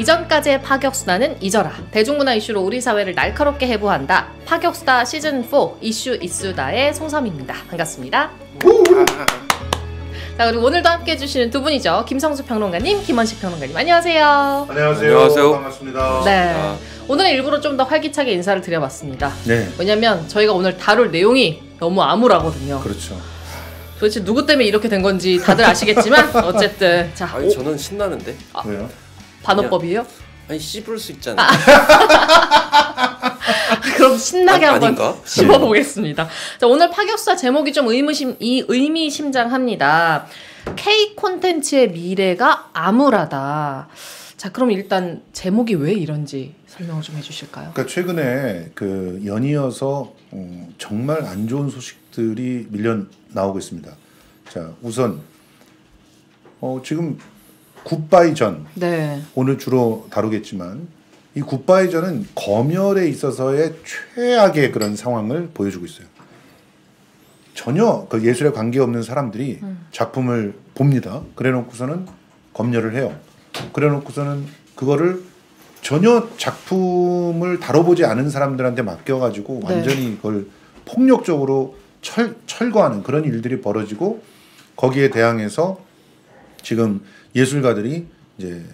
이전까지의 파격수다는 잊어라. 대중문화 이슈로 우리 사회를 날카롭게 해부한다. 파격수다 시즌4 이슈 이수다의 송섬입니다. 반갑습니다. 자 그리고 오늘도 함께 해주시는 두 분이죠. 김성수 평론가님, 김원식 평론가님. 안녕하세요. 안녕하세요. 안녕하세요. 반갑습니다. 네. 아. 오늘은 일부러 좀 더 활기차게 인사를 드려봤습니다. 네. 왜냐면 저희가 오늘 다룰 내용이 너무 암울하거든요. 그렇죠. 도대체 누구 때문에 이렇게 된 건지 다들 아시겠지만 어쨌든 자 아니 오, 저는 신나는데 왜요? 반어법이에요? 아니 씹을 수 있잖아. 그럼 신나게 아니, 한번? 씹어보겠습니다. 자, 오늘 파격사 제목이 좀 의무심, 이 의미심장합니다. K 콘텐츠의 미래가 암울하다. 자, 그럼 일단 제목이 왜 이런지 설명을 좀 해주실까요? 그러니까 최근에 그 연이어서 음, 정말 안 좋은 소식들이 밀려 나오고 있습니다. 자, 우선 어, 지금 굿바이 전 네. 오늘 주로 다루겠지만 이 굿바이 전은 검열에 있어서의 최악의 그런 상황을 보여주고 있어요. 전혀 그 예술에 관계없는 사람들이 작품을 봅니다. 그래놓고서는 검열을 해요. 그래놓고서는 그거를 전혀 작품을 다뤄보지 않은 사람들한테 맡겨가지고 네. 완전히 그걸 폭력적으로 철, 철거하는 그런 일들이 벌어지고 거기에 대항해서 지금 예술가들이 이제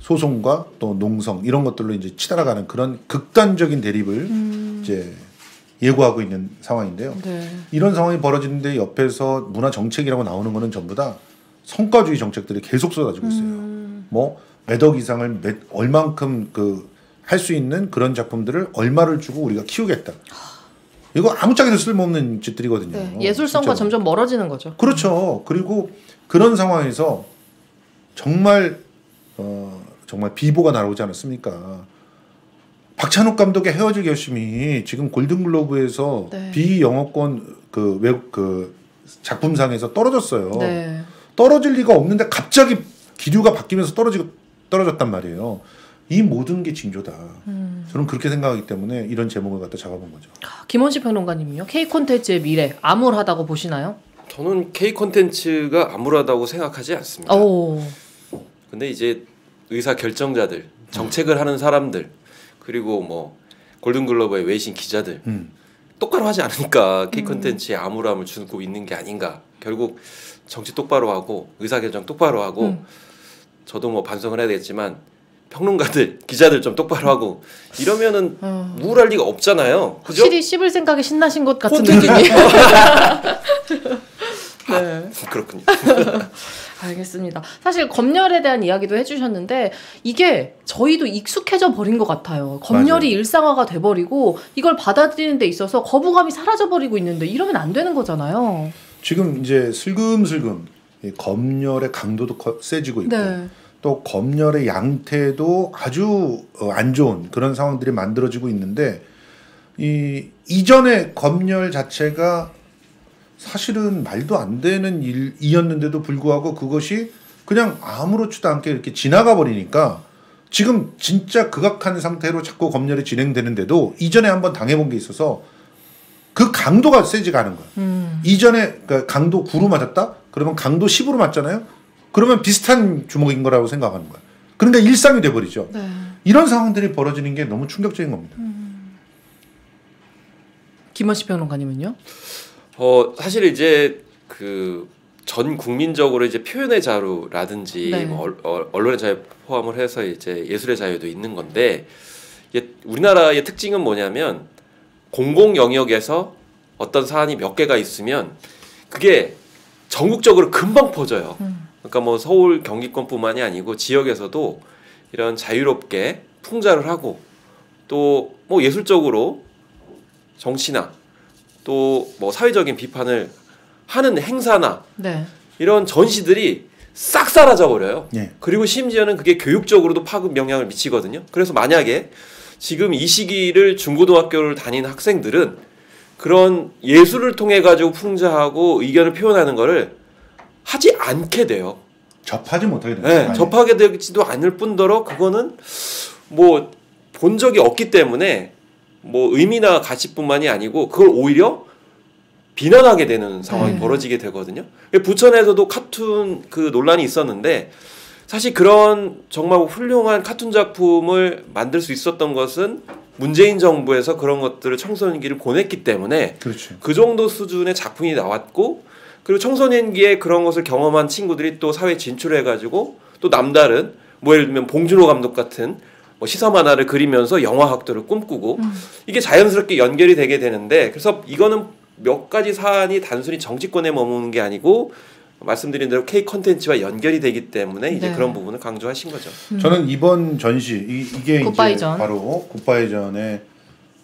소송과 또 농성 이런 것들로 이제 치달아가는 그런 극단적인 대립을 이제 예고하고 있는 상황인데요. 네. 이런 상황이 벌어지는데 옆에서 문화 정책이라고 나오는 거는 전부 다 성과주의 정책들이 계속 쏟아지고 있어요. 뭐 매덕 이상을 몇 얼만큼 그 할 수 있는 그런 작품들을 얼마를 주고 우리가 키우겠다. 이거 아무짝에도 쓸모없는 짓들이거든요. 네. 예술성과 어, 진짜로. 점점 멀어지는 거죠. 그렇죠. 그리고 그런 상황에서 정말 어 정말 비보가 날아오지 않았습니까? 박찬욱 감독의 헤어질 결심이 지금 골든글로브에서 네. 비영어권 그 외국 그 작품상에서 떨어졌어요. 네. 떨어질 리가 없는데 갑자기 기류가 바뀌면서 떨어지고 떨어졌단 말이에요. 이 모든 게 징조다. 음. 저는 그렇게 생각하기 때문에 이런 제목을 갖다 잡아본 거죠. 김원식 평론가님은요? K 콘텐츠의 미래 암울하다고 보시나요? 저는 K 콘텐츠가 암울하다고 생각하지 않습니다. 오. 근데 이제 의사 결정자들, 정책을 하는 사람들, 그리고 뭐 골든글로브의 외신 기자들 음. 똑바로 하지 않으니까 K 콘텐츠에 암울함을 주고 있는 게 아닌가. 결국 정치 똑바로 하고 의사 결정 똑바로 하고 음. 저도 뭐 반성을 해야 되겠지만 평론가들, 기자들 좀 똑바로 하고 이러면은 어. 우울할 리가 없잖아요. 그죠? 확실히 씹을 생각에 신나신 것 같은. 느낌이. 네. 그렇군요. 알겠습니다. 사실 검열에 대한 이야기도 해주셨는데 이게 저희도 익숙해져 버린 것 같아요. 검열이 맞아요. 일상화가 돼버리고 이걸 받아들이는 데 있어서 거부감이 사라져 버리고 있는데 이러면 안 되는 거잖아요. 지금 이제 슬금슬금 이 검열의 강도도 커- 세지고 있고 네. 또 검열의 양태도 아주 어, 안 좋은 그런 상황들이 만들어지고 있는데 이 이전의 검열 자체가 사실은 말도 안 되는 일이었는데도 불구하고 그것이 그냥 아무렇지도 않게 이렇게 지나가 버리니까 지금 진짜 극악한 상태로 자꾸 검열이 진행되는데도 이전에 한번 당해본 게 있어서 그 강도가 세지가 않은 거야. 음. 이전에 그러니까 강도 9로 맞았다? 그러면 강도 10으로 맞잖아요? 그러면 비슷한 주먹인 거라고 생각하는 거야. 그러니까 일상이 돼버리죠. 네. 이런 상황들이 벌어지는 게 너무 충격적인 겁니다. 김원식 평론가님은요? 어 사실 이제 그 전 국민적으로 이제 표현의 자유라든지 네. 뭐 얼- 어, 언론의 자유 포함을 해서 이제 예술의 자유도 있는 건데 이게 우리나라의 특징은 뭐냐면 공공 영역에서 어떤 사안이 몇 개가 있으면 그게 전국적으로 금방 퍼져요. 음. 그러니까 뭐 서울 경기권뿐만이 아니고 지역에서도 이런 자유롭게 풍자를 하고 또 뭐 예술적으로 정치나 또 뭐 사회적인 비판을 하는 행사나 네. 이런 전시들이 싹 사라져 버려요. 예. 그리고 심지어는 그게 교육적으로도 파급 영향을 미치거든요. 그래서 만약에 지금 이 시기를 중고등학교를 다니는 학생들은 그런 예술을 통해 가지고 풍자하고 의견을 표현하는 거를 하지 않게 돼요. 접하지 못하게 되는 네. 접하게 되지도 않을 뿐더러 그거는 뭐 본 적이 없기 때문에 뭐 의미나 가치뿐만이 아니고 그걸 오히려 비난하게 되는 상황이 네. 벌어지게 되거든요. 부천에서도 카툰 그 논란이 있었는데 사실 그런 정말 훌륭한 카툰 작품을 만들 수 있었던 것은 문재인 정부에서 그런 것들을 청소년기를 보냈기 때문에 그렇죠. 그 정도 수준의 작품이 나왔고 그리고 청소년기에 그런 것을 경험한 친구들이 또 사회 진출해 가지고 또 남다른 뭐 예를 들면 봉준호 감독 같은 뭐 시사 만화를 그리면서 영화 학도를 꿈꾸고 이게 자연스럽게 연결이 되게 되는데 그래서 이거는 몇 가지 사안이 단순히 정치권에 머무는 게 아니고 말씀드린 대로 K 컨텐츠와 연결이 되기 때문에 이제 네. 그런 부분을 강조하신 거죠. 저는 이번 전시 이, 이게 이제 굿바이전. 바로 굿바이전에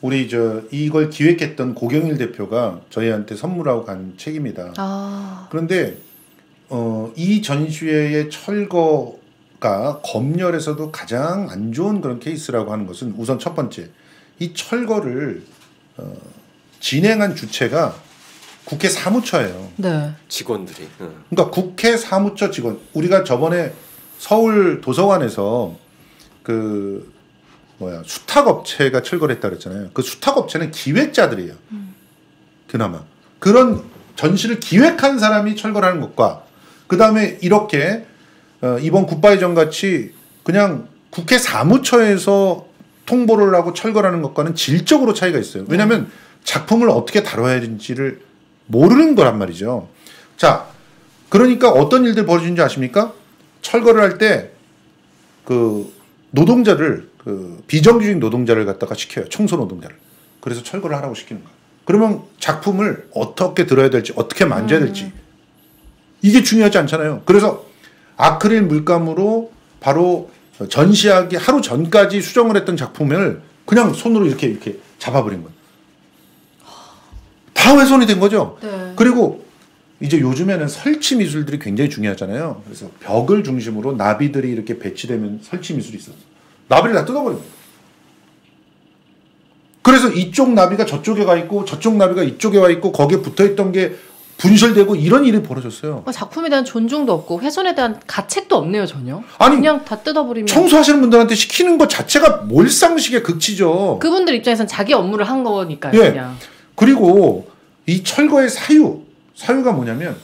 우리 저 이걸 기획했던 고경일 대표가 저희한테 선물하고 간 책입니다. 아, 그런데 어, 이 전시회의 철거 가 검열에서도 가장 안 좋은 그런 케이스라고 하는 것은 우선 첫 번째 이 철거를 어, 진행한 주체가 국회 사무처예요. 네. 직원들이. 응. 그러니까 국회 사무처 직원 우리가 저번에 서울 도서관에서 그 뭐야 수탁 업체가 철거를 했다 그랬잖아요. 그 수탁 업체는 기획자들이에요. 그나마 그런 전시를 기획한 사람이 철거를 하는 것과 그 다음에 이렇게 어, 이번 굿바이전 같이 그냥 국회 사무처에서 통보를 하고 철거하는 것과는 질적으로 차이가 있어요. 왜냐하면 작품을 어떻게 다뤄야 되는지를 모르는 거란 말이죠. 자, 그러니까 어떤 일들 벌어지는지 아십니까? 철거를 할 때 그 노동자를 그 비정규직 노동자를 갖다가 시켜요. 청소 노동자를. 그래서 철거를 하라고 시키는 거야. 그러면 작품을 어떻게 들어야 될지 어떻게 만져야 될지 이게 중요하지 않잖아요. 그래서 아크릴 물감으로 바로 전시하기 하루 전까지 수정을 했던 작품을 그냥 손으로 이렇게 이렇게 잡아버린 거예요. 다 훼손이 된 거죠. 네. 그리고 이제 요즘에는 설치 미술들이 굉장히 중요하잖아요. 그래서 벽을 중심으로 나비들이 이렇게 배치되면 설치 미술이 있었어. 나비를 다 뜯어버린 거예요. 그래서 이쪽 나비가 저쪽에 가 있고 저쪽 나비가 이쪽에 와 있고 거기에 붙어 있던 게 분실되고 이런 일이 벌어졌어요. 어, 작품에 대한 존중도 없고 훼손에 대한 가책도 없네요 전혀. 아니, 그냥 다 뜯어버리면 청소하시는 분들한테 시키는 것 자체가 몰상식의 극치죠. 그분들 입장에선 자기 업무를 한 거니까요. 예. 그냥. 그리고 이 철거의 사유, 사유가 뭐냐면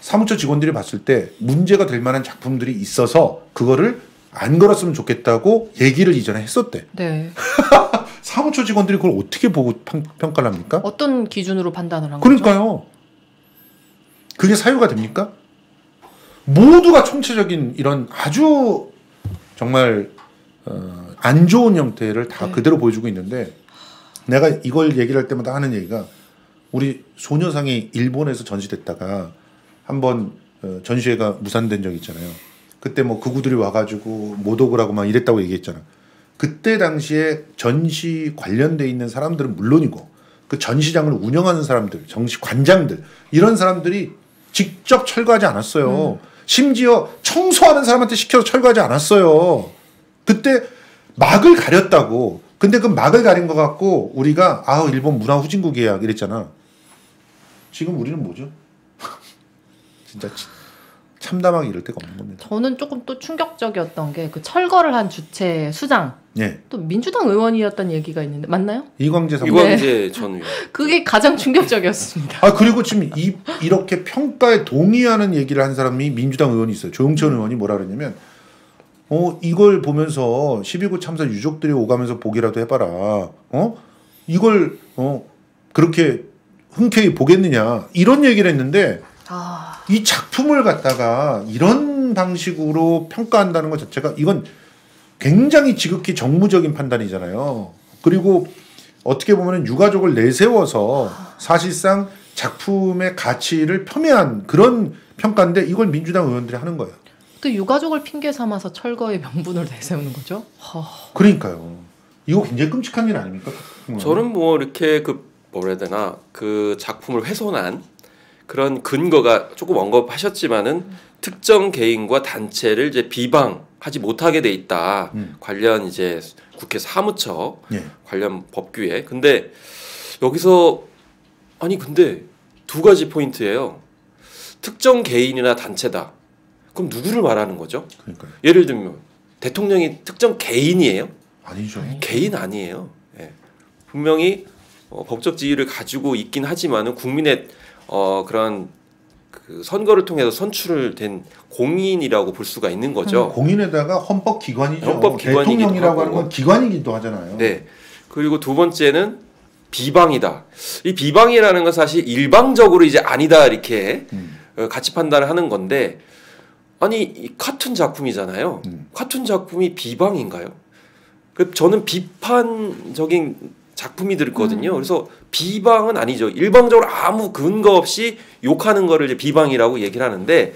사무처 직원들이 봤을 때 문제가 될 만한 작품들이 있어서 그거를 안 걸었으면 좋겠다고 얘기를 이전에 했었대. 네. 사무처 직원들이 그걸 어떻게 보고 평, 평가를 합니까? 어떤 기준으로 판단을 한 거죠? 그러니까요. 그게 사유가 됩니까? 모두가 총체적인 이런 아주 정말 어, 안 좋은 형태를 다 네. 그대로 보여주고 있는데 내가 이걸 얘기를 할 때마다 하는 얘기가 우리 소녀상이 일본에서 전시됐다가 한번 어, 전시회가 무산된 적 있잖아요. 그때 뭐 극우들이 와가지고 모독을 하고 막 이랬다고 얘기했잖아. 그때 당시에 전시 관련돼 있는 사람들은 물론이고 그 전시장을 운영하는 사람들, 정시 관장들 이런 사람들이 직접 철거하지 않았어요. 심지어 청소하는 사람한테 시켜서 철거하지 않았어요. 그때 막을 가렸다고. 근데 그 막을 가린 것 같고 우리가 아 일본 문화 후진국이야 이랬잖아. 지금 우리는 뭐죠? 진짜 치- 참담하게 이럴 데가 없는 겁니다. 저는 조금 또 충격적이었던 게 그 철거를 한 주체 수장 예, 또 민주당 의원이었던 얘기가 있는데 맞나요? 이광재 사무. 이광재 전 의원. 그게 가장 충격적이었습니다. 아 그리고 지금 이 이렇게 평가에 동의하는 얘기를 한 사람이 민주당 의원이 있어요. 조영천 의원이 뭐라 그러냐면 어 이걸 보면서 12구 참사 유족들이 오가면서 보기라도 해봐라. 어 이걸 어 그렇게 흔쾌히 보겠느냐 이런 얘기를 했는데 아, 이 작품을 갖다가 이런 방식으로 평가한다는 것 자체가 이건 굉장히 지극히 정무적인 판단이잖아요. 그리고 어떻게 보면 유가족을 내세워서 사실상 작품의 가치를 폄훼한 그런 평가인데 이걸 민주당 의원들이 하는 거예요. 또 유가족을 핑계 삼아서 철거의 명분을 내세우는 거죠. 허, 그러니까요. 이거 굉장히 끔찍한 일 아닙니까? 저는 뭐 이렇게 그 뭐라 해야 되나 그 작품을 훼손한 그런 근거가 조금 언급하셨지만은 특정 개인과 단체를 이제 비방하지 못하게 돼 있다. 음. 관련 이제 국회 사무처 예. 관련 법규에. 근데 여기서 아니 근데 두 가지 포인트예요. 특정 개인이나 단체다. 그럼 누구를 말하는 거죠? 그러니까요. 예를 들면 대통령이 특정 개인이에요? 아니죠. 개인 아니에요. 예. 분명히 어, 법적 지위를 가지고 있긴 하지만은 국민의 어, 그런 그 선거를 통해서 선출된 공인이라고 볼 수가 있는 거죠. 공인에다가 헌법 기관이죠. 헌법 대통령이라고 하는. 건 기관이기도 하잖아요. 네. 그리고 두 번째는 비방이다. 이 비방이라는 건 사실 일방적으로 이제 아니다 이렇게 음. 어, 같이 판단을 하는 건데 아니 이 카툰 작품이잖아요. 음. 카툰 작품이 비방인가요? 그 저는 비판적인 작품이 들거든요. 그래서 비방은 아니죠. 일방적으로 아무 근거 없이 욕하는 거를 이제 비방이라고 얘기를 하는데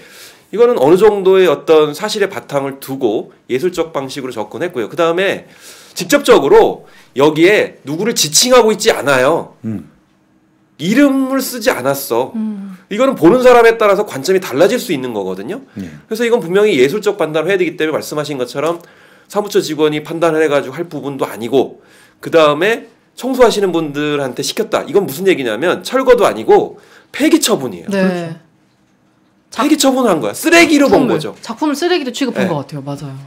이거는 어느 정도의 어떤 사실의 바탕을 두고 예술적 방식으로 접근했고요. 그 다음에 직접적으로 여기에 누구를 지칭하고 있지 않아요. 음. 이름을 쓰지 않았어. 음. 이거는 보는 사람에 따라서 관점이 달라질 수 있는 거거든요. 예. 그래서 이건 분명히 예술적 판단을 해야 되기 때문에 말씀하신 것처럼 사무처 직원이 판단을 해가지고 할 부분도 아니고 그 다음에 청소하시는 분들한테 시켰다. 이건 무슨 얘기냐면 철거도 아니고 폐기 처분이에요. 네. 폐기 처분한 거야. 쓰레기로 본 작품을- 거죠. 작품을 쓰레기로 취급한 네. 것 같아요. 맞아요.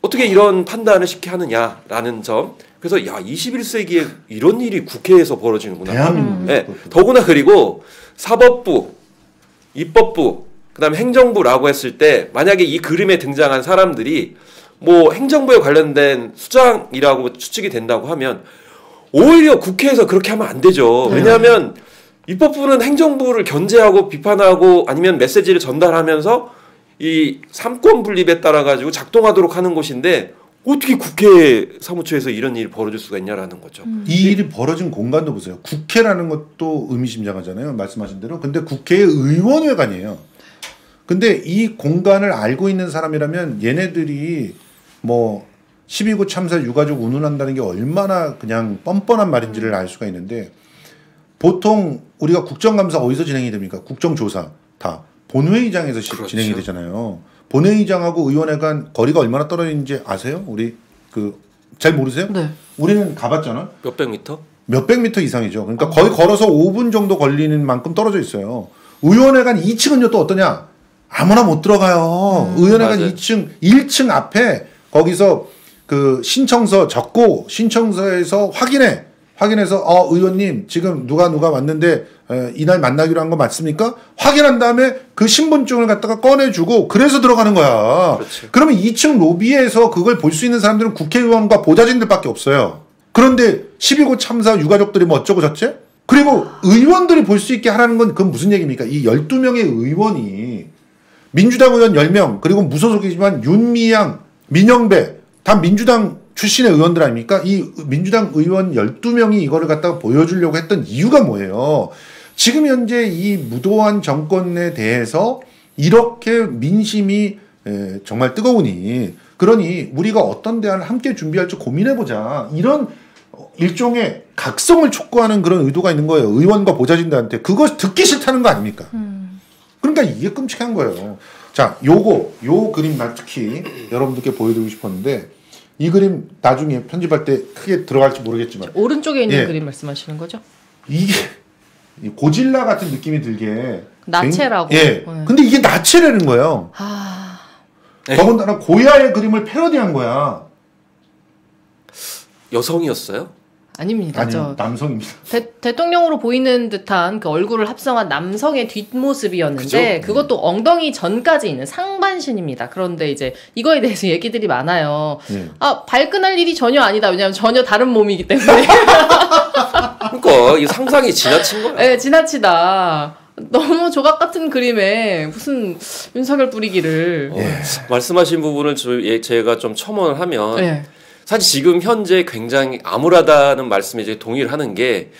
어떻게 이런 판단을 쉽게 하느냐라는 점. 그래서 야 21세기에 이런 일이 국회에서 벌어지는구나. 대한민국. 네, 더구나 그리고 사법부, 입법부, 그다음에 행정부라고 했을 때 만약에 이 그림에 등장한 사람들이 뭐 행정부에 관련된 수장이라고 추측이 된다고 하면 오히려 국회에서 그렇게 하면 안 되죠. 네. 왜냐하면 입법부는 행정부를 견제하고 비판하고 아니면 메시지를 전달하면서 이 삼권 분립에 따라 가지고 작동하도록 하는 곳인데 어떻게 국회 사무처에서 이런 일이 벌어질 수가 있냐라는 거죠. 이 일이 벌어진 공간도 보세요. 국회라는 것도 의미심장하잖아요. 말씀하신 대로. 근데 국회의 의원회관이에요. 근데 이 공간을 알고 있는 사람이라면 얘네들이 뭐 12구 참사 유가족 운운한다는 게 얼마나 그냥 뻔뻔한 말인지를 알 수가 있는데 보통 우리가 국정감사 어디서 진행이 됩니까? 국정조사 다 본회의장에서 시- 그렇죠. 진행이 되잖아요. 본회의장하고 의원회관 거리가 얼마나 떨어지는지 아세요? 우리 그 잘 모르세요? 네. 우리는 가봤잖아. 몇백 미터? 몇백 미터 이상이죠. 그러니까 거의 걸어서 5분 정도 걸리는 만큼 떨어져 있어요. 의원회관 2층은요 또 어떠냐? 아무나 못 들어가요. 의원회관 맞아요. 2층, 1층 앞에 거기서 그 신청서 적고 신청서에서 확인해. 확인해서 어 의원님 지금 누가 누가 왔는데 에, 이날 만나기로 한 거 맞습니까? 확인한 다음에 그 신분증을 갖다가 꺼내주고 그래서 들어가는 거야. 그렇죠. 그러면 2층 로비에서 그걸 볼 수 있는 사람들은 국회의원과 보좌진들밖에 없어요. 그런데 12구 참사 유가족들이 뭐 어쩌고 저째? 그리고 의원들이 볼 수 있게 하라는 건 그건 무슨 얘기입니까? 이 12명의 의원이 민주당 의원 10명 그리고 무소속이지만 윤미향, 민영배 다 민주당 출신의 의원들 아닙니까? 이 민주당 의원 12명이 이거를 갖다가 보여주려고 했던 이유가 뭐예요? 지금 현재 이 무도한 정권에 대해서 이렇게 민심이 에, 정말 뜨거우니 그러니 우리가 어떤 대안을 함께 준비할지 고민해보자 이런 어, 일종의 각성을 촉구하는 그런 의도가 있는 거예요 의원과 보좌진들한테 그거 듣기 싫다는 거 아닙니까? 그러니까 이게 끔찍한 거예요. 자, 요거 요 그림 나 특히 여러분들께 보여드리고 싶었는데 이 그림 나중에 편집할 때 크게 들어갈지 모르겠지만 오른쪽에 있는 예. 그림 말씀하시는 거죠? 이게 이 고질라 같은 느낌이 들게 나체라고. 굉- 예. 네. 근데 이게 나체라는 거예요. 아, 네. 더군다나 고야의 그림을 패러디한 거야. 여성이었어요? 아닙니다. 아니요, 저 남성입니다. 대, 대통령으로 보이는 듯한 그 얼굴을 합성한 남성의 뒷모습이었는데 그죠? 그것도 엉덩이 전까지 있는 상반신입니다. 그런데 이제 이거에 대해서 얘기들이 많아요. 예. 아 발끈할 일이 전혀 아니다. 왜냐하면 전혀 다른 몸이기 때문에 그러니까 이 상상이 지나친 거야. 네, 지나치다. 너무 조각 같은 그림에 무슨 윤석열 뿌리기를. 어, 말씀하신 부분을 저- 예, 제가 좀 첨언을 하면 네. 사실 지금 현재 굉장히 암울하다는 말씀에 이제 동의를 하는 게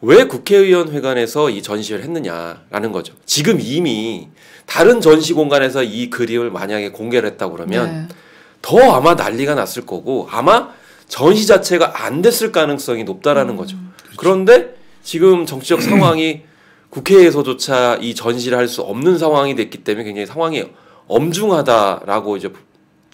왜 국회의원 회관에서 이 전시를 했느냐라는 거죠. 지금 이미 다른 전시 공간에서 이 그림을 만약에 공개를 했다고 그러면 네. 더 아마 난리가 났을 거고 아마 전시 자체가 안 됐을 가능성이 높다라는 거죠. 그런데 지금 정치적 상황이 국회에서조차 이 전시를 할 수 없는 상황이 됐기 때문에 굉장히 상황이 엄중하다라고 이제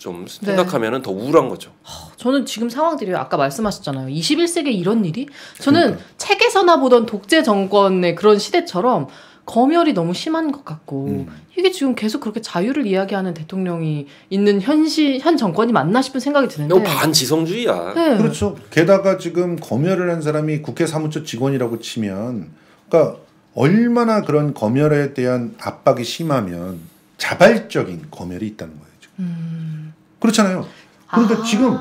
좀 네. 생각하면 은 더 우울한 거죠. 저는 지금 상황들이 아까 말씀하셨잖아요. 21세기에 이런 일이 저는 그러니까. 책에서나 보던 독재 정권의 그런 시대처럼 검열이 너무 심한 것 같고 음. 이게 지금 계속 그렇게 자유를 이야기하는 대통령이 있는 현시 현 정권이 맞나 싶은 생각이 드는데. 이거 반지성주의야. 네. 그렇죠. 게다가 지금 검열을 한 사람이 국회 사무처 직원이라고 치면, 그러니까 얼마나 그런 검열에 대한 압박이 심하면 자발적인 검열이 있다는 거예요. 지금. 그렇잖아요. 그러니까 아. 지금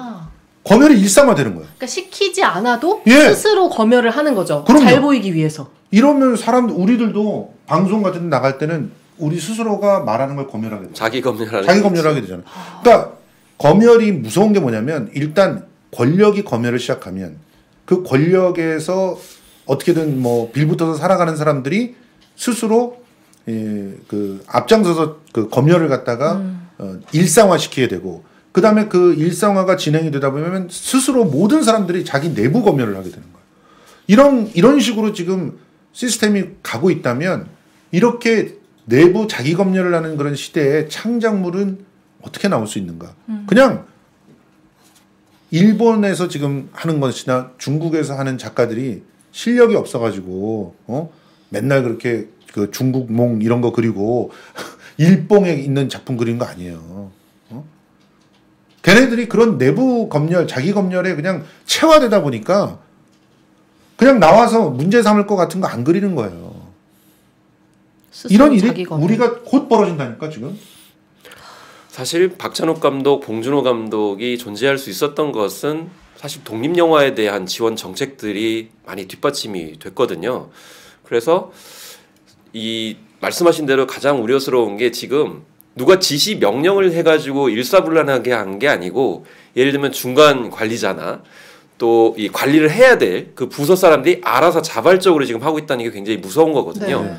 검열이 일상화되는 거예요. 그러니까 시키지 않아도 예. 스스로 검열을 하는 거죠. 그럼요. 잘 보이기 위해서. 이러면 사람 우리들도 방송 같은 데 나갈 때는 우리 스스로가 말하는 걸 검열하게 돼요. 자기 검열하는 자기 게 검열하게 되잖아요. 그러니까 검열이 무서운 게 뭐냐면 일단 권력이 검열을 시작하면 그 권력에서 어떻게든 뭐 빌붙어서 살아가는 사람들이 스스로 예, 그 앞장서서 그 검열을 갖다가 어, 일상화시키게 되고 그 다음에 그 일상화가 진행이 되다 보면 스스로 모든 사람들이 자기 내부 검열을 하게 되는 거예요. 이런 이런 식으로 지금 시스템이 가고 있다면 이렇게 내부 자기 검열을 하는 그런 시대에 창작물은 어떻게 나올 수 있는가? 그냥 일본에서 지금 하는 것이나 중국에서 하는 작가들이 실력이 없어가지고 어 맨날 그렇게 그 중국몽 이런 거 그리고 일봉에 있는 작품 그린 거 아니에요. 어? 걔네들이 그런 내부 검열, 자기 검열에 그냥 체화되다 보니까 그냥 나와서 문제 삼을 것 같은 거 안 그리는 거예요. 이런 일이. 우리가 곧 벌어진다니까 지금. 사실 박찬욱 감독, 봉준호 감독이 존재할 수 있었던 것은 사실 독립 영화에 대한 지원 정책들이 많이 뒷받침이 됐거든요. 그래서 이 말씀하신 대로 가장 우려스러운 게 지금 누가 지시 명령을 해가지고 일사불란하게 한 게 아니고 예를 들면 중간 관리자나 또 이 관리를 해야 될 그 부서 사람들이 알아서 자발적으로 지금 하고 있다는 게 굉장히 무서운 거거든요. 네.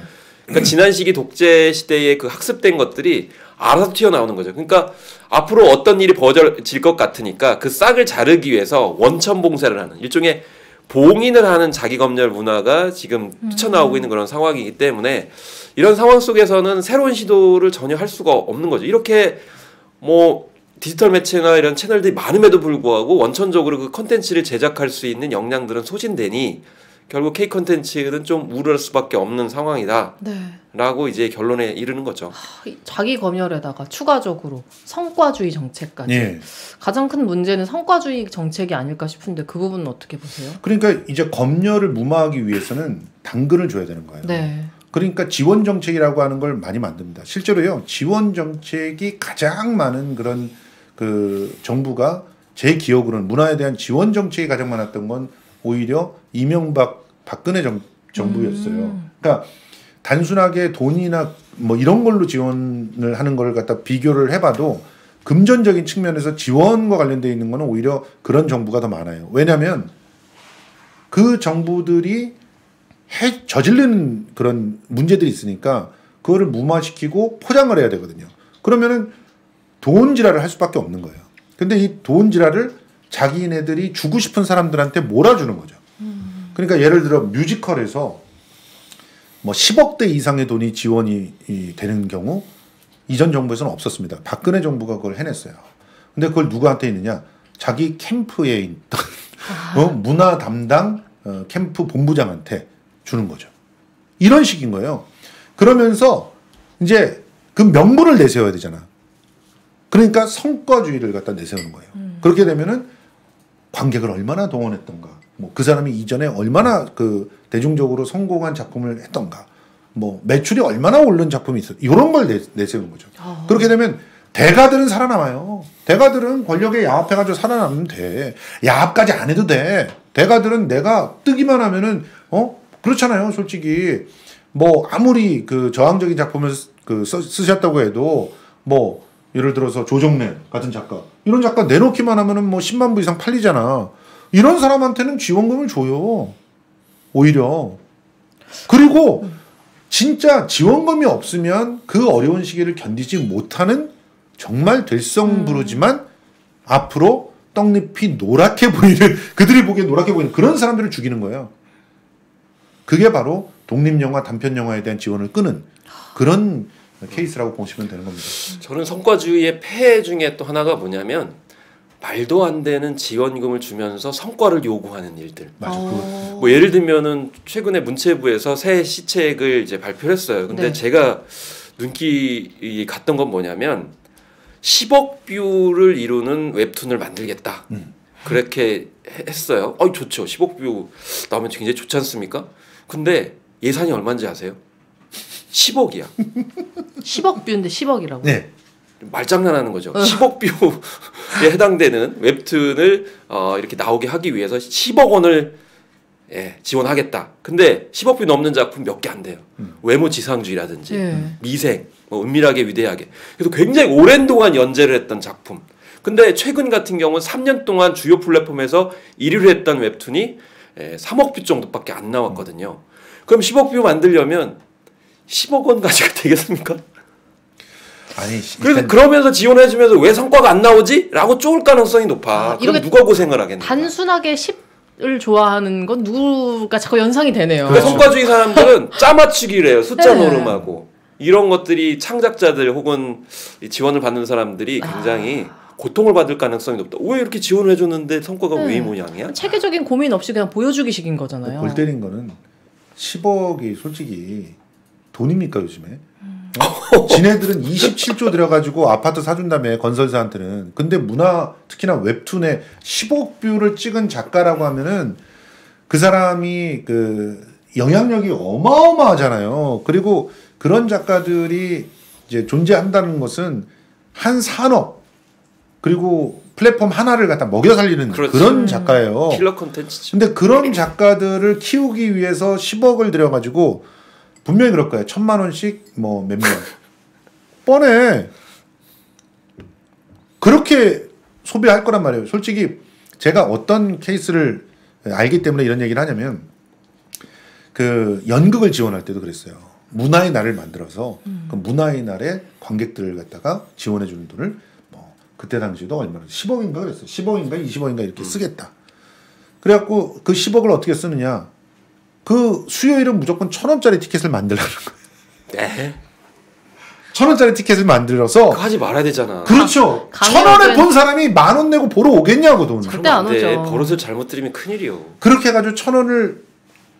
그러니까 지난 시기 독재 시대에 그 학습된 것들이 알아서 튀어나오는 거죠. 그러니까 앞으로 어떤 일이 벌어질 것 같으니까 그 싹을 자르기 위해서 원천 봉쇄를 하는 일종의 봉인을 하는 자기 검열 문화가 지금 뛰쳐나오고 있는 그런 상황이기 때문에 이런 상황 속에서는 새로운 시도를 전혀 할 수가 없는 거죠. 이렇게 뭐 디지털 매체나 이런 채널들이 많음에도 불구하고 원천적으로 그 컨텐츠를 제작할 수 있는 역량들은 소진되니 결국 K 컨텐츠는 좀 우려할 수밖에 없는 상황이다. 네. 라고 이제 결론에 이르는 거죠. 이 자기 검열에다가 추가적으로 성과주의 정책까지. 예. 가장 큰 문제는 성과주의 정책이 아닐까 싶은데 그 부분은 어떻게 보세요? 그러니까 이제 검열을 무마하기 위해서는 당근을 줘야 되는 거예요. 네. 그러니까 지원 정책이라고 하는 걸 많이 만듭니다. 실제로요, 지원 정책이 가장 많은 그런 그 정부가 제 기억으로는 문화에 대한 지원 정책이 가장 많았던 건 오히려 이명박 박근혜 정, 정부였어요. 음. 그러니까 단순하게 돈이나 뭐 이런 걸로 지원을 하는 걸 갖다 비교를 해봐도 금전적인 측면에서 지원과 관련돼 있는 거는 오히려 그런 정부가 더 많아요. 왜냐하면 그 정부들이 해 저지르는 그런 문제들이 있으니까 그거를 무마시키고 포장을 해야 되거든요. 그러면은 돈 지랄을 할 수밖에 없는 거예요. 근데 이 돈 지랄을 자기네들이 주고 싶은 사람들한테 몰아주는 거죠. 그러니까 예를 들어 뮤지컬에서 뭐 10억대 이상의 돈이 지원이 이 되는 경우 이전 정부에서는 없었습니다. 박근혜 정부가 그걸 해냈어요. 근데 그걸 누구한테 있느냐? 자기 캠프에 있던 어? 문화 담당 어, 캠프 본부장한테 주는 거죠. 이런 식인 거예요. 그러면서 이제 그 명분을 내세워야 되잖아. 그러니까 성과주의를 갖다 내세우는 거예요. 그렇게 되면은 관객을 얼마나 동원했던가, 뭐 그 사람이 이전에 얼마나 그 대중적으로 성공한 작품을 했던가, 뭐 매출이 얼마나 오른 작품이 있어, 이런 걸 내, 내세우는 거죠. 아. 그렇게 되면 대가들은 살아남아요. 대가들은 권력에 야합해가지고 살아남으면 돼. 야합까지 안 해도 돼. 대가들은 내가 뜨기만 하면은 어 그렇잖아요. 솔직히 뭐 아무리 그 저항적인 작품을 쓰- 그 써- 쓰셨다고 해도 뭐 예를 들어서 조정래 같은 작가 이런 작가 내놓기만 하면은 뭐 10만 부 이상 팔리잖아. 이런 사람한테는 지원금을 줘요. 오히려 그리고 진짜 지원금이 없으면 그 어려운 시기를 견디지 못하는 정말 될성부르지만 앞으로 떡잎이 노랗게 보이는 그들이 보기에 노랗게 보이는 그런 사람들을 죽이는 거예요. 그게 바로 독립영화 단편영화에 대한 지원을 끊는 그런 케이스라고 보시면 되는 겁니다. 저는 성과주의의 폐해 중에 또 하나가 뭐냐면 말도 안 되는 지원금을 주면서 성과를 요구하는 일들. 맞아. 어. 뭐 예를 들면은 최근에 문체부에서 새 시책을 이제 발표했어요. 근데 네. 제가 눈길이 갔던 건 뭐냐면 10억 view를 이루는 웹툰을 만들겠다. 음. 그렇게 해- 했어요. 어 좋죠. 10억 view 나오면 굉장히 좋지 않습니까? 근데 예산이 얼마인지 아세요? 10억이야. 10억 view인데 10억이라고. 네. 말장난하는 거죠. 10억 view에 해당되는 웹툰을 어, 이렇게 나오게 하기 위해서 10억 원을 예, 지원하겠다. 근데 10억 view 넘는 작품 몇 개 안 돼요. 외모 지상주의라든지 예. 미생, 뭐 은밀하게 위대하게. 그래서 굉장히 오랜 동안 연재를 했던 작품. 근데 최근 같은 경우는 3년 동안 주요 플랫폼에서 1위를 했던 웹툰이 예, 3억 view 정도밖에 안 나왔거든요. 그럼 10억 view 만들려면 10억 원 가지고 되겠습니까? 아니 그래서 일단 그러면서 지원해주면서 왜 성과가 안 나오지? 라고 쪼을 가능성이 높아. 아, 그럼 이렇게 누가 고생을 하겠냐. 단순하게 10을 좋아하는 건 누가 자꾸 연상이 되네요. 그러니까 성과주의 사람들은 짜맞추기를 해요. 숫자 네. 노름하고. 이런 것들이 창작자들 혹은 이 지원을 받는 사람들이 굉장히 고통을 받을 가능성이 높다. 왜 이렇게 지원을 해줬는데 성과가 네. 왜 이 모양이야? 체계적인 고민 없이 그냥 보여주기식인 거잖아요. 골 때린 거는 10억이 솔직히 돈입니까 요즘에? 어? 지네들은 27조 들여가지고 아파트 사준 다음에 건설사한테는 근데 문화 특히나 웹툰에 10억 view를 찍은 작가라고 하면은 그 사람이 그 영향력이 어마어마하잖아요. 그리고 그런 작가들이 이제 존재한다는 것은 한 산업 그리고 플랫폼 하나를 갖다 먹여 살리는 그렇지. 그런 작가예요. 킬러 콘텐츠죠. 근데 그런 작가들을 키우기 위해서 10억을 들여가지고 분명히 그럴 거예요. 천만 원씩 뭐 몇 명. 뻔해. 그렇게 소비할 거란 말이에요. 솔직히 제가 어떤 케이스를 알기 때문에 이런 얘기를 하냐면 그 연극을 지원할 때도 그랬어요. 문화의 날을 만들어서 그 문화의 날에 관객들을 갖다가 지원해 주는 돈을 뭐 그때 당시도 얼마나 10억인가 그랬어요. 10억인가 20억인가 이렇게 쓰겠다. 그래갖고 그 10억을 어떻게 쓰느냐? 그 수요일은 무조건 천 원짜리 티켓을 만들라는 거예요. 네. 천 원짜리 티켓을 만들어서 그거 하지 말아야 되잖아. 그렇죠. 강- 천 원에 본 사람이 만 원 내고 보러 오겠냐고 돈을. 절대 안 돼. 오죠. 버릇을 잘못 들이면 큰일이요. 그렇게 해가지고 천 원을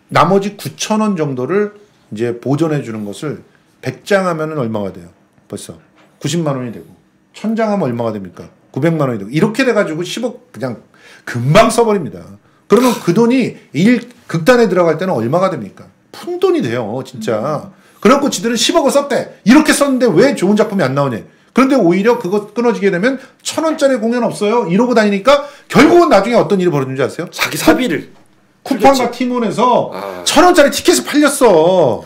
나머지 구천 원 정도를 이제 보존해 주는 것을 100장 하면은 얼마가 돼요? 벌써 90만 원이 되고 천 장 하면 얼마가 됩니까? 900만 원이 되고 이렇게 돼가지고 10억 그냥 금방 써버립니다. 그러면 그 돈이 일 극단에 들어갈 때는 얼마가 됩니까? 푼 돈이 돼요, 진짜. 그래갖고 지들은 10억을 썼대. 이렇게 썼는데 왜 좋은 작품이 안 나오냐? 그런데 오히려 그거 끊어지게 되면 천 원짜리 공연 없어요. 이러고 다니니까 결국은 나중에 어떤 일이 벌어진지 아세요? 자기 사비를. 쿠팡과 티몬에서 아. 천 원짜리 티켓을 팔렸어.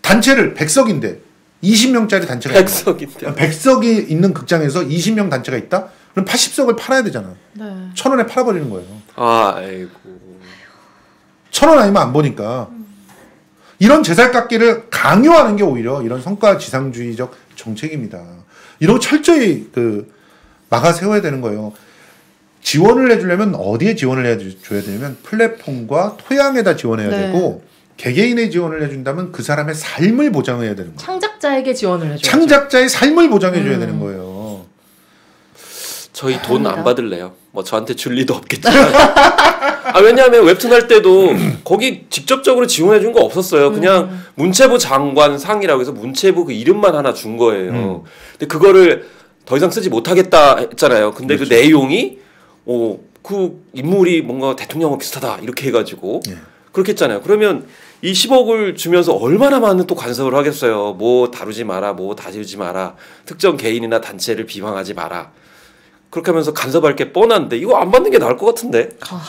단체를 백석인데 20명짜리 단체가 있다. 백석인데. 백석이 있는 극장에서 20명 단체가 있다? 그럼 80석을 팔아야 되잖아. 네. 천 원에 팔아버리는 거예요. 아, 아이고. 천 원 아니면 안 보니까. 이런 제살 깎기를 강요하는 게 오히려 이런 성과 지상주의적 정책입니다. 이런 거 철저히 그 막아 세워야 되는 거예요. 지원을 해주려면 어디에 지원을 해줘야 되냐면 플랫폼과 토양에다 지원해야 네. 되고 개개인의 지원을 해준다면 그 사람의 삶을 보장해야 되는 거예요. 창작자에게 지원을 해줘야죠. 창작자의 삶을 보장해줘야 음. 되는 거예요. 저희 돈 안. 받을래요. 뭐 저한테 줄 리도 없겠지만. 아 왜냐하면 웹툰 할 때도 거기 직접적으로 지원해 준 거 없었어요. 그냥 음. 문체부 장관 상이라고 해서 문체부 그 이름만 하나 준 거예요. 음. 근데 그거를 더 이상 쓰지 못하겠다 했잖아요. 근데 그 그렇죠. 내용이 어, 그 인물이 뭔가 대통령하고 비슷하다 이렇게 해가지고 예. 그렇게 했잖아요. 그러면 이 10억을 주면서 얼마나 많은 또 간섭을 하겠어요. 뭐 다루지 마라, 뭐 다루지 마라, 특정 개인이나 단체를 비방하지 마라. 그렇게 하면서 간섭할 게 뻔한데 이거 안 받는 게 나을 것 같은데 아,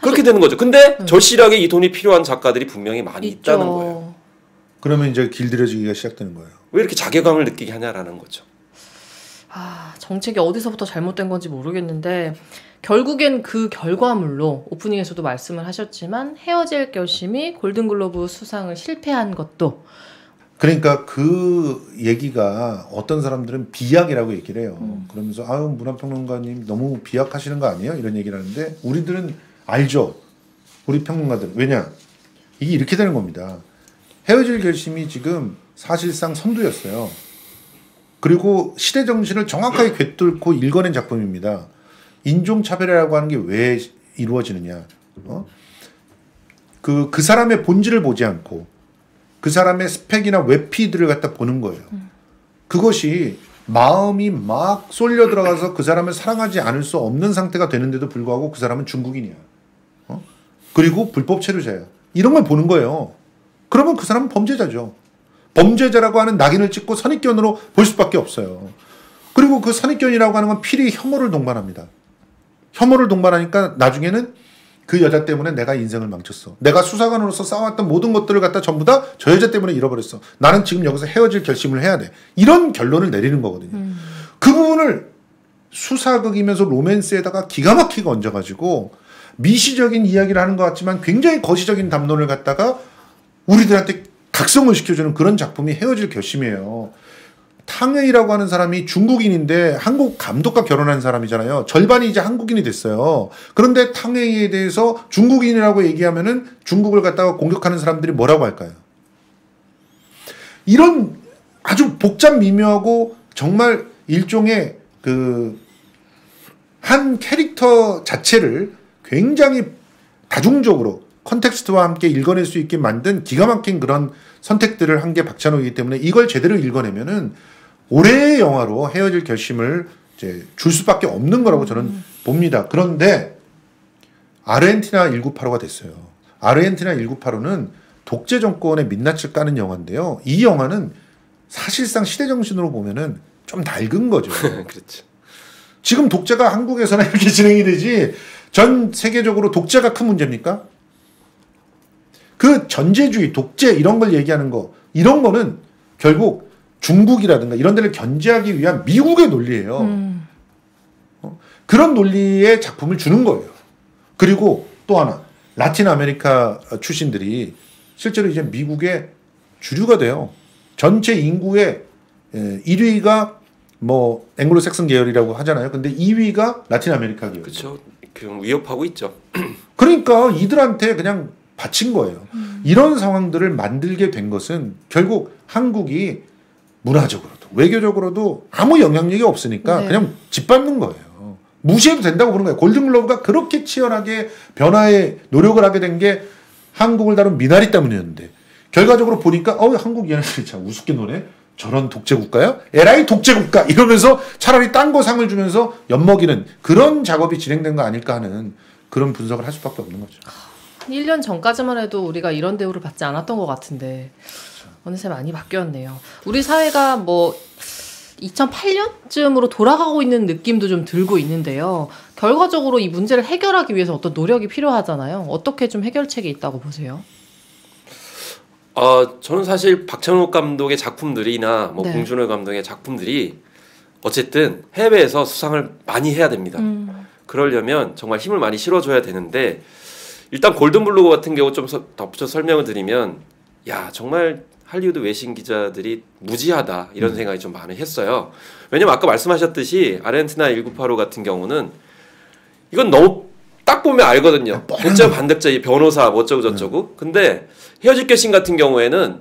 그렇게 되는 거죠. 근데 절실하게 이 돈이 필요한 작가들이 분명히 많이 있죠. 있다는 거예요. 그러면 이제 길들여지기가 시작되는 거예요. 왜 이렇게 자괴감을 느끼게 하냐라는 거죠. 아, 정책이 어디서부터 잘못된 건지 모르겠는데 결국엔 그 결과물로 오프닝에서도 말씀을 하셨지만 헤어질 결심이 골든글로브 수상을 실패한 것도 그러니까 그 얘기가 어떤 사람들은 비약이라고 얘기를 해요. 음. 그러면서 아유 문화평론가님 너무 비약하시는 거 아니에요? 이런 얘기를 하는데 우리들은 알죠. 우리 평론가들 왜냐 이게 이렇게 되는 겁니다. 헤어질 결심이 지금 사실상 선두였어요. 그리고 시대 정신을 정확하게 꿰뚫고 읽어낸 작품입니다. 인종차별이라고 하는 게 왜 이루어지느냐? 어? 그, 그 사람의 본질을 보지 않고 그 사람의 스펙이나 웹피드를 갖다 보는 거예요. 그것이 마음이 막 쏠려 들어가서 그 사람을 사랑하지 않을 수 없는 상태가 되는데도 불구하고 그 사람은 중국인이야. 어? 그리고 불법 체류자야. 이런 걸 보는 거예요. 그러면 그 사람은 범죄자죠. 범죄자라고 하는 낙인을 찍고 선입견으로 볼 수밖에 없어요. 그리고 그 선입견이라고 하는 건 필히 혐오를 동반합니다. 혐오를 동반하니까 나중에는 그 여자 때문에 내가 인생을 망쳤어. 내가 수사관으로서 쌓아왔던 모든 것들을 갖다 전부 다 저 여자 때문에 잃어버렸어. 나는 지금 여기서 헤어질 결심을 해야 돼. 이런 결론을 내리는 거거든요. 음. 그 부분을 수사극이면서 로맨스에다가 기가 막히게 얹어가지고 미시적인 이야기를 하는 것 같지만 굉장히 거시적인 담론을 갖다가 우리들한테 각성을 시켜주는 그런 작품이 헤어질 결심이에요. 탕웨이라고 하는 사람이 중국인인데 한국 감독과 결혼한 사람이잖아요. 절반이 이제 한국인이 됐어요. 그런데 탕웨이에 대해서 중국인이라고 얘기하면은 중국을 갖다가 공격하는 사람들이 뭐라고 할까요? 이런 아주 복잡 미묘하고 정말 일종의 그 한 캐릭터 자체를 굉장히 다중적으로 컨텍스트와 함께 읽어낼 수 있게 만든 기가 막힌 그런 선택들을 한 게 박찬호이기 때문에 이걸 제대로 읽어내면은 올해의 영화로 헤어질 결심을 이제 줄 수밖에 없는 거라고 저는 봅니다. 그런데 아르헨티나 1985가 됐어요. 아르헨티나 1985는 독재 정권의 민낯을 까는 영화인데요. 이 영화는 사실상 시대 정신으로 보면은 좀 낡은 거죠. 그렇죠. 지금 독재가 한국에서나 이렇게 진행이 되지 전 세계적으로 독재가 큰 문제입니까? 그 전제주의, 독재 이런 걸 얘기하는 거 이런 거는 결국 중국이라든가 이런 데를 견제하기 위한 미국의 논리예요. 음. 그런 논리의 작품을 주는 거예요. 그리고 또 하나 라틴 아메리카 출신들이 실제로 이제 미국의 주류가 돼요. 전체 인구의 1위가 뭐 앵글로색슨 계열이라고 하잖아요. 근데 2위가 라틴 아메리카 계열. 그렇죠. 그럼 위협하고 있죠. 그러니까 이들한테 그냥 바친 거예요. 이런 상황들을 만들게 된 것은 결국 한국이 문화적으로도 외교적으로도 아무 영향력이 없으니까 네. 그냥 짓밟는 거예요. 무시해도 된다고 보는 거예요. 골든글로브가 그렇게 치열하게 변화에 노력을 하게 된 게 한국을 다룬 미나리 때문이었는데 결과적으로 보니까 어 한국 얘네들이 참 우습게 노네. 저런 독재 국가야? 에라이 독재 국가 이러면서 차라리 딴 거 상을 주면서 엿먹이는 그런 작업이 진행된 거 아닐까 하는 그런 분석을 할 수밖에 없는 거죠. 1년 전까지만 해도 우리가 이런 대우를 받지 않았던 것 같은데 어느새 많이 바뀌었네요. 우리 사회가 뭐 2008년쯤으로 돌아가고 있는 느낌도 좀 들고 있는데요. 결과적으로 이 문제를 해결하기 위해서 어떤 노력이 필요하잖아요. 어떻게 좀 해결책이 있다고 보세요? 어, 저는 사실 박찬욱 감독의 작품들이나 뭐 네. 봉준호 감독의 작품들이 어쨌든 해외에서 수상을 많이 해야 됩니다. 음. 그러려면 정말 힘을 많이 실어줘야 되는데 일단 골든블루 같은 경우 좀 서- 덧붙여 설명을 드리면 야 정말 할리우드 외신 기자들이 무지하다 이런 생각이 좀 많이 했어요. 왜냐면 아까 말씀하셨듯이 아르헨티나 1985 같은 경우는 이건 너무 딱 보면 알거든요. 뻔한 독재 반대자 이 변호사 뭐 어쩌고 저쩌고. 근데 헤어질 결심 같은 경우에는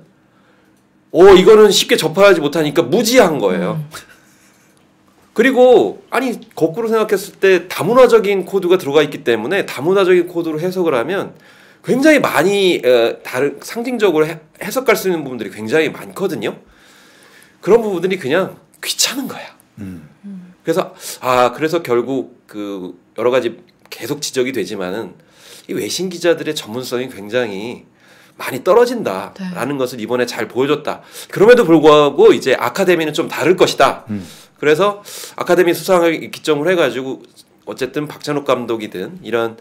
오 이거는 쉽게 접하지 못하니까 무지한 거예요. 그리고 아니 거꾸로 생각했을 때 다문화적인 코드가 들어가 있기 때문에 다문화적인 코드로 해석을 하면 굉장히 많이 어, 다른 상징적으로 해, 해석할 수 있는 부분들이 굉장히 많거든요. 그런 부분들이 그냥 귀찮은 거야. 음. 그래서 아 그래서 결국 그 여러 가지 계속 지적이 되지만은 이 외신 기자들의 전문성이 굉장히 많이 떨어진다라는 것을 이번에 잘 보여줬다. 그럼에도 불구하고 이제 아카데미는 좀 다를 것이다. 음. 그래서 아카데미 수상을 기점으로 해가지고 어쨌든 박찬욱 감독이든 이런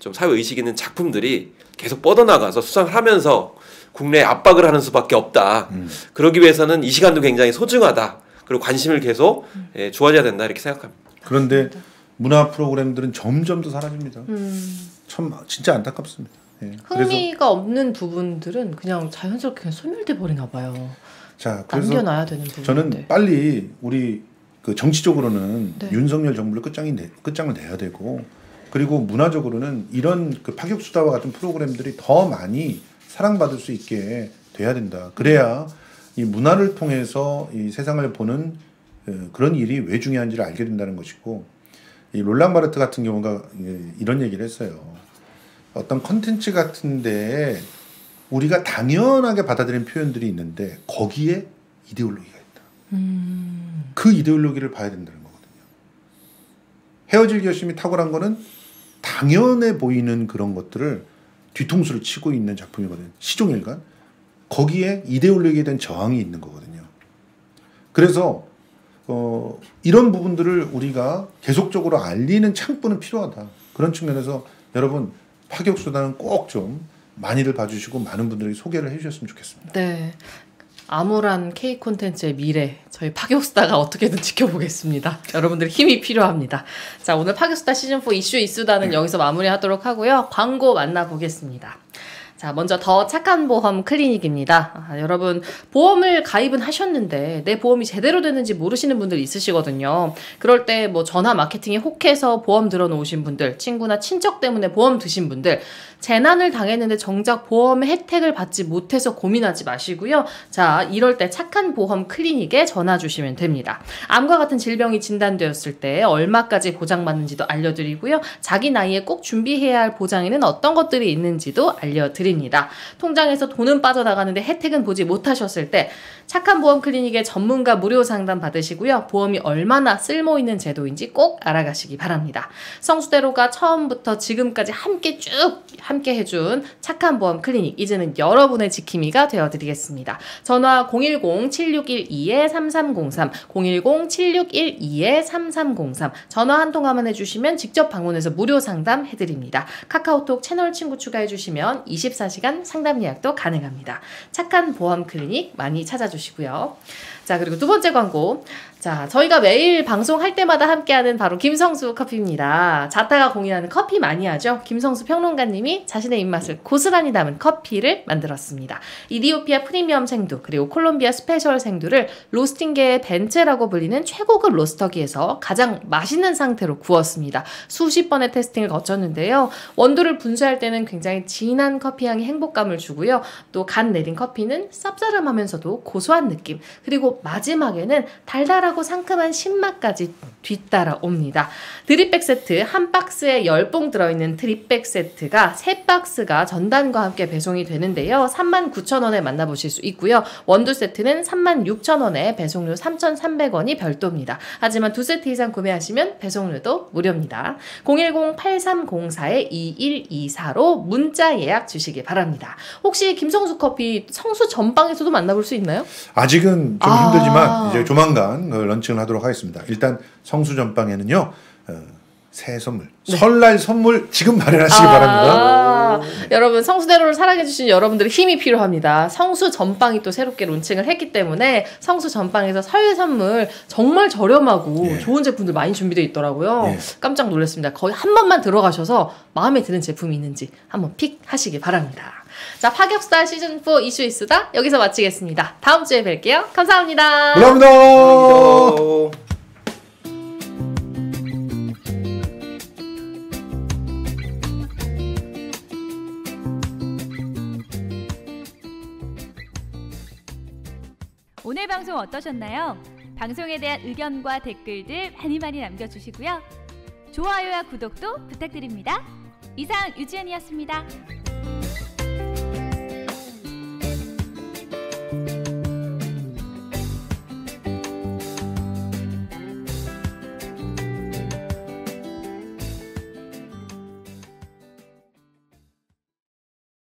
좀 사회 의식 있는 작품들이 계속 뻗어나가서 수상을 하면서 국내에 압박을 하는 수밖에 없다. 음. 그러기 위해서는 이 시간도 굉장히 소중하다. 그리고 관심을 계속 예, 주어져야 된다 이렇게 생각합니다. 그런데 문화 프로그램들은 점점 더 사라집니다. 음. 참 진짜 안타깝습니다. 예. 그래서 흥미가 없는 부분들은 그냥 자연스럽게 그냥 소멸돼 버리나 봐요. 자 그래서 남겨놔야 되는 부분인데. 저는 빨리 우리 그 정치적으로는 네. 윤석열 정부를 끝장이 내, 끝장을 내야 되고 그리고 문화적으로는 이런 그 파격 수다와 같은 프로그램들이 더 많이 사랑받을 수 있게 돼야 된다. 그래야 이 문화를 통해서 이 세상을 보는 어, 그런 일이 왜 중요한지를 알게 된다는 것이고 이 롤랑 바르트 같은 경우가 예, 이런 얘기를 했어요. 어떤 컨텐츠 같은데 우리가 당연하게 받아들인 표현들이 있는데 거기에 이데올로기가 있다. 음. 그 이데올로기를 봐야 된다는 거거든요. 헤어질 결심이 탁월한 거는 당연해 보이는 그런 것들을 뒤통수를 치고 있는 작품이거든요. 시종일관. 거기에 이데올로기에 대한 저항이 있는 거거든요. 그래서 어, 이런 부분들을 우리가 계속적으로 알리는 창구는 필요하다. 그런 측면에서 여러분 파격수단은 꼭 좀 많이들 봐주시고 많은 분들에게 소개를 해주셨으면 좋겠습니다. 네. 암울한 K 콘텐츠의 미래 저희 파격수다가 어떻게든 지켜보겠습니다. 여러분들 힘이 필요합니다. 자 오늘 파격수다 시즌 4 이슈 이수다는 여기서 마무리하도록 하고요. 광고 만나보겠습니다. 자, 먼저 더 착한 보험 클리닉입니다. 아, 여러분, 보험을 가입은 하셨는데 내 보험이 제대로 되는지 모르시는 분들 있으시거든요. 그럴 때 뭐 전화 마케팅에 혹해서 보험 들어놓으신 분들, 친구나 친척 때문에 보험 드신 분들, 재난을 당했는데 정작 보험 혜택을 받지 못해서 고민하지 마시고요. 자, 이럴 때 착한 보험 클리닉에 전화 주시면 됩니다. 암과 같은 질병이 진단되었을 때 얼마까지 보장받는지도 알려드리고요. 자기 나이에 꼭 준비해야 할 보장에는 어떤 것들이 있는지도 알려드립니다. 통장에서 돈은 빠져나가는데 혜택은 보지 못하셨을 때 착한 보험 클리닉의 전문가 무료 상담 받으시고요. 보험이 얼마나 쓸모 있는 제도인지 꼭 알아가시기 바랍니다. 성수대로가 처음부터 지금까지 함께 쭉 함께 해준 착한 보험 클리닉 이제는 여러분의 지킴이가 되어드리겠습니다. 전화 010-7612-3303 010-7612-3303 전화 한 통화만 해주시면 직접 방문해서 무료 상담 해드립니다. 카카오톡 채널 친구 추가해주시면 24 시간 상담 예약도 가능합니다. 착한 보험 클리닉 많이 찾아주시고요. 자, 그리고 두 번째 광고. 자, 저희가 매일 방송할 때마다 함께하는 바로 김성수 커피입니다. 자타가 공인하는 커피 마니아죠. 김성수 평론가님이 자신의 입맛을 고스란히 담은 커피를 만들었습니다. 이디오피아 프리미엄 생두 그리고 콜롬비아 special 생두를 로스팅계의 벤츠라고 불리는 최고급 로스터기에서 가장 맛있는 상태로 구웠습니다. 수십 번의 testing을 거쳤는데요. 원두를 분쇄할 때는 굉장히 진한 커피 향이 행복감을 주고요. 또 갓 내린 커피는 쌉싸름하면서도 고소한 느낌 그리고 마지막에는 달달한 달달하고 상큼한 신맛까지 뒤따라옵니다. 드립백 세트 한 박스에 10봉 들어있는 드립백 세트가 3박스가 전단과 함께 배송이 되는데요. 39,000원에 만나보실 수 있고요. 원두 세트는 36,000원에 배송료 3,300원이 별도입니다. 하지만 두 세트 이상 구매하시면 배송료도 무료입니다. 010-8304-2124로 문자 예약 주시기 바랍니다. 혹시 김성수 커피 성수 전방에서도 만나볼 수 있나요? 아직은 좀 아. 힘들지만 이제 조만간 그 런칭을 하도록 하겠습니다. 일단 성수 전방에는요. 어, 새 선물, 설날 선물 지금 마련하시기 바랍니다. 아, 여러분 성수대로를 사랑해주신 여러분들의 힘이 필요합니다. 성수 전빵이 또 새롭게 론칭을 했기 때문에 성수 전빵에서 설 선물 정말 저렴하고 예. 좋은 제품들 많이 준비되어 있더라고요. 예. 깜짝 놀랐습니다. 거의 한 번만 들어가셔서 마음에 드는 제품이 있는지 한번 픽 하시기 바랍니다. 자 파격스타 시즌 4 이슈 이수다 여기서 마치겠습니다. 다음 주에 뵐게요. 감사합니다. 감사합니다. 감사합니다. 오늘 방송 어떠셨나요? 방송에 대한 의견과 댓글들 많이 많이 남겨주시고요. 좋아요와 구독도 부탁드립니다. 이상 유지연이었습니다.